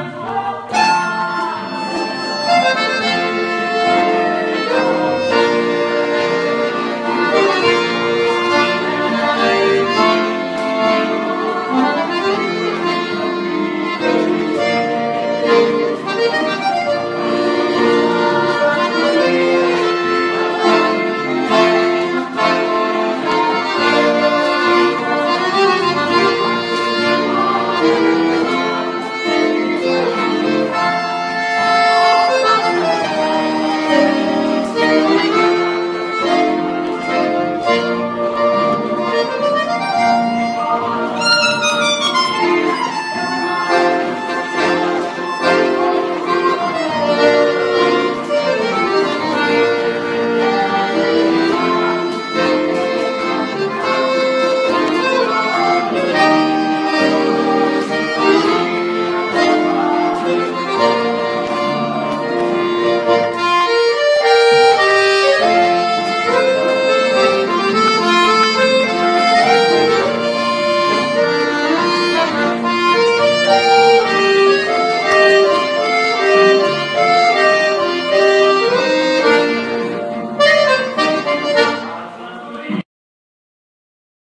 Oh,